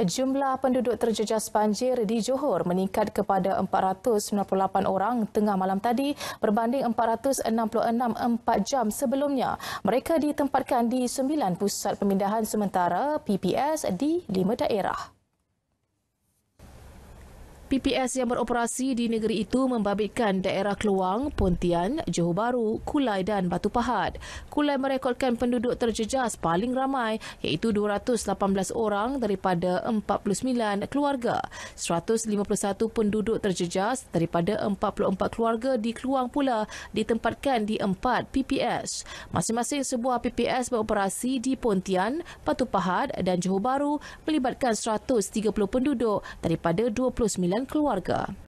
Jumlah penduduk terjejas banjir di Johor meningkat kepada 498 orang tengah malam tadi berbanding 466 4 jam sebelumnya. Mereka ditempatkan di 9 pusat pemindahan sementara PPS di 5 daerah. PPS yang beroperasi di negeri itu membabitkan daerah Keluang, Pontian, Johor Bahru, Kulai dan Batu Pahat. Kulai merekodkan penduduk terjejas paling ramai iaitu 218 orang daripada 49 keluarga. 151 penduduk terjejas daripada 44 keluarga di Keluang pula ditempatkan di 4 PPS. Masing-masing sebuah PPS beroperasi di Pontian, Batu Pahat dan Johor Bahru melibatkan 130 penduduk daripada 29 keluarga.